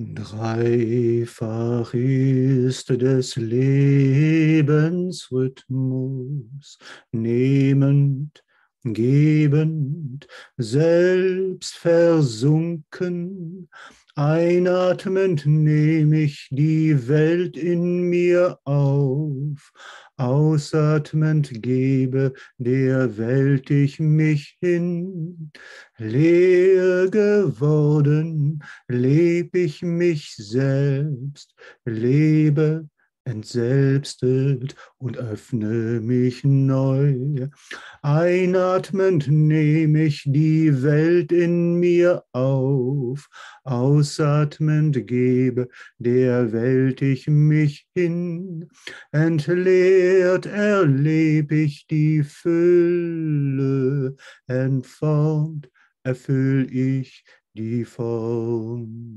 Dreifach ist des Lebensrhythmus, nehmend, gebend, selbst versunken, einatmend nehme ich die Welt in mir auf, ausatmend gebe der Welt ich mich hin. Leer geworden leb ich mich selbst, lebe entselbstet und öffne mich neu. Einatmend nehme ich die Welt in mir auf, ausatmend gebe der Welt ich mich hin. Entleert erleb ich die Fülle, entformt erfüll ich die Form.